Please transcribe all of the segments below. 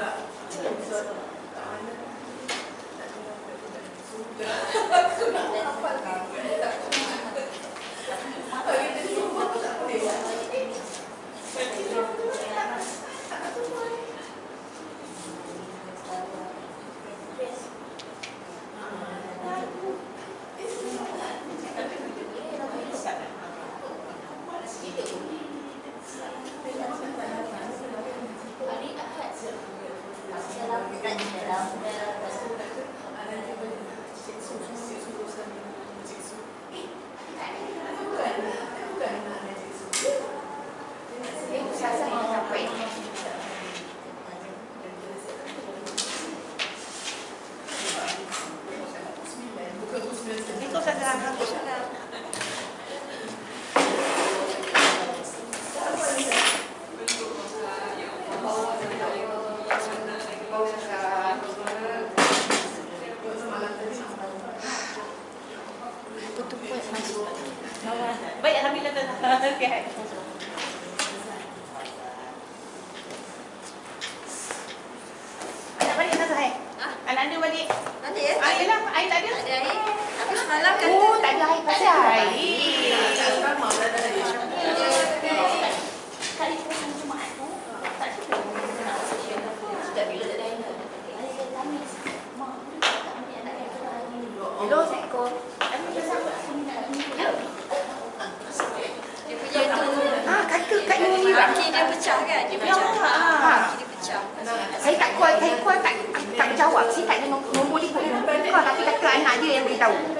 暗くなる。Tutup kuat masuk. Baik, alhamdulillah. Okey. Anak balik satu hai. Anak anda balik. Nanti ya? Ah, yelah, air tak ada. Ada air. Semalam kan Oh, tak ada air pasal air. Kali puasa Jumaat tu, tak cukup kita nak masuk syurga. Sudah bila tak ada air dah? Hari ke Khamis, mak tu tak ambil anak yang tu hari ni. Hello, Assalamualaikum. Kami bersama sini nak ni. Dia punya tu Ah, kata kat ni. kaki dia pecah kan? Dia Ya, pecah. ah. Kaki dia pecah. Saya tak kuat, saya kuat tak tak berjawab. Saya tak ada nombor dia pun buka tapi kata anak dia yang beritahu.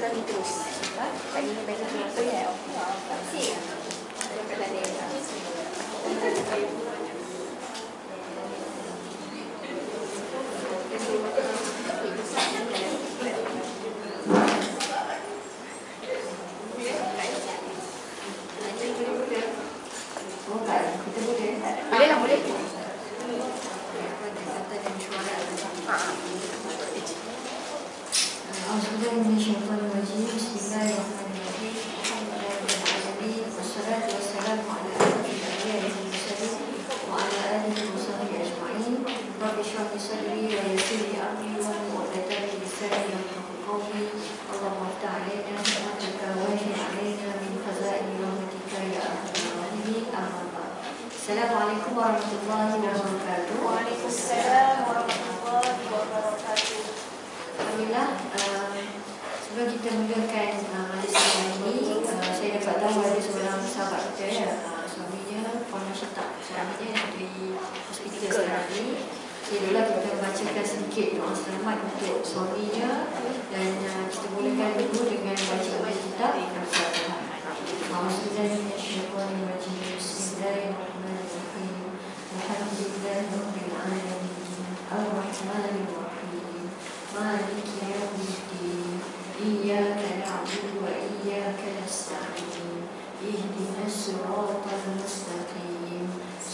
tekan terus. Ha? Tak ni bagi dia apa ya? Tak sih. Ada Boleh lah boleh. Boleh lah boleh. رب اشرح لي صدري ويسر لي أمري واحلل عقدة من لساني يفقهوا قولي اللهم افتح علينا نعمتك واهل علينا من خزائن رحمتك يا أرحم الراحمين أما بعد السلام عليكم ورحمة الله وبركاته Waalaikumsalam warahmatullahi wabarakatuh. Alhamdulillah uh, sebelum kita mulakan uh, majlis hari ini uh, saya dapat tahu ada seorang sahabat kita ya uh, suaminya Puan Syita suaminya di hospital sekarang ni saya kita bacakan sedikit doa selamat untuk suaminya dan uh, kita mulakan dulu dengan baca baca kita. Bismillahirrahmanirrahim. Alhamdulillahirobbilalamin. Al-Rahman al-Rahim. Malik yang Iya kan Abu Iya Ihdinas Ihdi mustaqim.